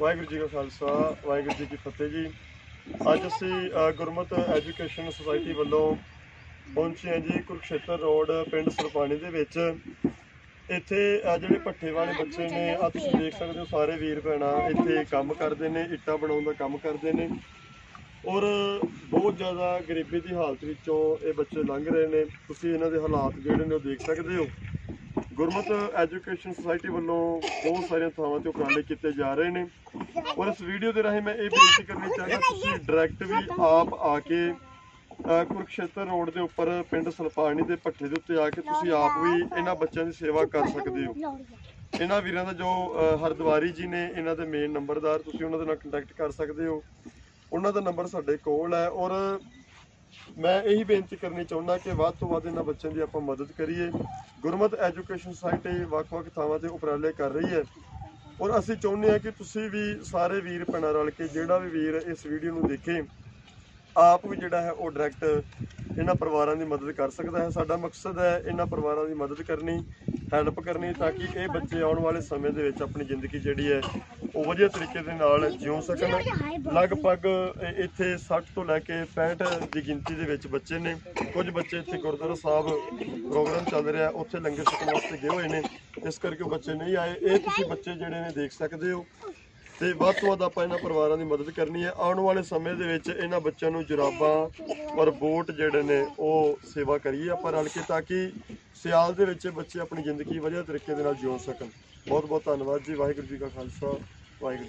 ਵਾਹਿਗੁਰੂ ਜੀ ਕਾ ਖਾਲਸਾ ਵਾਹਿਗੁਰੂ ਜੀ ਕੀ ਫਤਿਹ ਜੀ। ਅੱਜ ਅਸੀਂ ਅ, ਗੁਰਮਤ ਐਜੂਕੇਸ਼ਨ ਸੁਸਾਇਟੀ ਵੱਲੋਂ ਪਹੁੰਚੇ ਹਾਂ ਜੀ ਕੁਰਕਸ਼ੇਤਰ ਰੋਡ ਪਿੰਡ ਸਰਪਾਣੀ ਦੇ ਵਿੱਚ। ਇੱਥੇ ਜਿਹੜੇ ਭੱਠੇ ਵਾਲੇ ਬੱਚੇ ਨੇ ਆ ਤੁਸੀਂ ਦੇਖ ਸਕਦੇ ਹੋ ਸਾਰੇ ਵੀਰ ਭੈਣਾਂ ਇੱਥੇ ਕੰਮ ਕਰਦੇ ਨੇ ਇੱਟਾਂ ਬਣਾਉਣ ਦਾ ਕੰਮ ਕਰਦੇ ਨੇ। ਔਰ ਬਹੁਤ ਜ਼ਿਆਦਾ ਗਰੀਬੀ ਦੀ ਹਾਲਤ ਵਿੱਚੋਂ ਇਹ ਬੱਚੇ ਲੰਘ ਰਹੇ ਨੇ। ਤੁਸੀਂ ਇਹਨਾਂ ਦੇ ਹਾਲਾਤ ਜਿਹੜੇ ਨੇ ਉਹ ਦੇਖ ਸਕਦੇ ਹੋ। ਗੁਰਮਤ ਐਜੂਕੇਸ਼ਨ ਸੁਸਾਇਟੀ ਵੱਲੋਂ ਬਹੁਤ ਸਾਰੀਆਂ ਥਾਵਾਂ ਤੇ ਉਪਰਾਲੇ ਕੀਤੇ ਜਾ ਰਹੇ ਨੇ। ਔਰ ਇਸ ਵੀਡੀਓ ਦੇ ਰਾਹੀਂ ਮੈਂ ਇਹ ਬੇਨਤੀ ਕਰਨੀ ਚਾਹੁੰਦਾ ਤੁਸੀਂ ਡਾਇਰੈਕਟ ਵੀ ਆਪ ਆ ਕੇ ਕੁਰਕਸ਼ੇਤਰ ਰੋਡ ਦੇ ਉੱਪਰ ਪਿੰਡ ਸਲਪਾਣੀ ਦੇ ਪੱਠੇ ਦੇ ਉੱਤੇ ਆ ਕੇ ਤੁਸੀਂ ਆਪ ਵੀ ਇਹਨਾਂ ਬੱਚਿਆਂ ਦੀ ਸੇਵਾ ਕਰ ਸਕਦੇ ਹੋ। ਇਹਨਾਂ ਵੀਰਾਂ ਦਾ ਜੋ ਅ, ਜੀ ਨੇ ਇਹਨਾਂ ਦੇ ਮੇਨ ਨੰਬਰਦਾਰ ਤੁਸੀਂ ਉਹਨਾਂ ਦੇ ਨਾਲ ਕੰਟੈਕਟ ਕਰ ਸਕਦੇ ਹੋ। ਉਹਨਾਂ ਦਾ ਨੰਬਰ ਸਾਡੇ ਕੋਲ ਹੈ ਔਰ ਮੈਂ ਇਹੀ ਬੇਨਤੀ ਕਰਨੀ ਚਾਹੁੰਦਾ ਕਿ ਵੱਧ ਤੋਂ ਵੱਧ ਇਹਨਾਂ ਬੱਚਿਆਂ ਦੀ ਆਪਾਂ ਮਦਦ ਕਰੀਏ। ਗੁਰਮਤ ਐਜੂਕੇਸ਼ਨ ਸੁਸਾਇਟੀ ਵੱਖ-ਵੱਖ ਥਾਵਾਂ ਤੇ ਉਪਰਾਲੇ ਕਰ ਰਹੀ ਹੈ। ਔਰ ਅਸੀਂ ਚਾਹੁੰਦੇ ਹਾਂ ਕਿ ਤੁਸੀਂ ਵੀ ਸਾਰੇ ਵੀਰ ਭੈਣਾਂ ਰਲ ਕੇ ਜਿਹੜਾ ਵੀ ਵੀਰ ਇਸ ਵੀਡੀਓ ਨੂੰ ਦੇਖੇ ਆਪ ਵੀ ਜਿਹੜਾ ਹੈ ਉਹ ਡਾਇਰੈਕਟ ਇਹਨਾਂ ਪਰਿਵਾਰਾਂ ਦੀ ਮਦਦ ਕਰ ਸਕਦਾ ਹੈ। ਸਾਡਾ ਮਕਸਦ ਹੈ ਇਹਨਾਂ ਪਰਿਵਾਰਾਂ ਦੀ ਮਦਦ ਕਰਨੀ ਹੈਲਪ ਕਰਨੀ ਤਾਂ ਕਿ ਇਹ ਬੱਚੇ ਆਉਣ ਵਾਲੇ ਸਮੇਂ ਦੇ ਵਿੱਚ ਆਪਣੀ ਜ਼ਿੰਦਗੀ ਜਿਹੜੀ ਹੈ ਉਹ ਵਧੀਆ ਤਰੀਕੇ ਦੇ ਨਾਲ ਜਿਉ ਸਕਣ। ਲਗਭਗ ਇੱਥੇ 60 ਤੋਂ ਲੈ ਕੇ 65 ਦੀ ਗਿਣਤੀ ਦੇ ਵਿੱਚ ਬੱਚੇ ਨੇ। ਕੁਝ ਬੱਚੇ ਇੱਥੇ ਗੁਰਦੁਆਰਾ ਸਾਹਿਬ ਪ੍ਰੋਗਰਾਮ ਚੱਲ ਰਿਹਾ, ਉੱਥੇ ਲੰਗਰ ਛਕਣ ਵਾਸਤੇ ਗਏ ਹੋਏ ਨੇ। ਇਸ ਕਰਕੇ ਉਹ ਬੱਚੇ ਨਹੀਂ ਆਏ। ਇਹ ਤੁਸੀਂ ਬੱਚੇ ਜਿਹੜੇ ਨੇ ਦੇਖ ਸਕਦੇ ਹੋ। ਤੇ ਵੱਧ ਤੋਂ ਵੱਧ ਆਪਾਂ ਇਹਨਾਂ ਪਰਿਵਾਰਾਂ ਦੀ ਮਦਦ ਕਰਨੀ ਹੈ। ਆਉਣ ਵਾਲੇ ਸਮੇਂ ਦੇ ਵਿੱਚ ਇਹਨਾਂ ਬੱਚਿਆਂ ਨੂੰ ਜੁਰਾਬਾਂ ਔਰ ਬੋਟ ਜਿਹੜੇ ਨੇ ਉਹ ਸੇਵਾ ਕਰੀਏ ਆਪਾਂ ਰਲ ਕੇ ਤਾਂ ਕਿ ਸਿਆਲ ਦੇ ਵਿੱਚ ਬੱਚੇ ਆਪਣੀ ਜ਼ਿੰਦਗੀ ਵਧੀਆ ਤਰੀਕੇ ਦੇ ਨਾਲ ਜਿਉ ਸਕਣ। ਬਹੁਤ ਬਹੁਤ ਧੰਨਵਾਦ ਜੀ। ਵਾਹਿਗੁਰੂ ਜੀ ਕਾ ਖਾਲਸਾ, ਵਾਹਿਗੁਰੂ